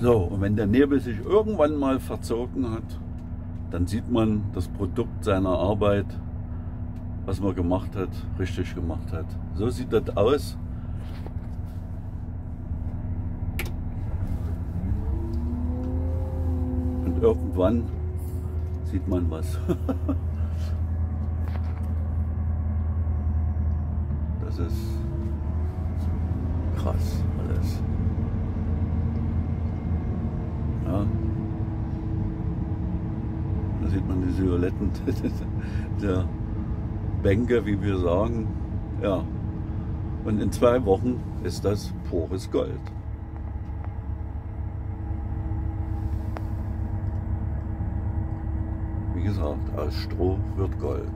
So, und wenn der Nebel sich irgendwann mal verzogen hat, dann sieht man das Produkt seiner Arbeit, was man gemacht hat, richtig gemacht hat. So sieht das aus. Und irgendwann sieht man was. das ist krass alles. Ja. Da sieht man die Silhouetten der Bänke, wie wir sagen. Ja. Und in zwei Wochen ist das pures Gold. Wie gesagt, aus Stroh wird Gold.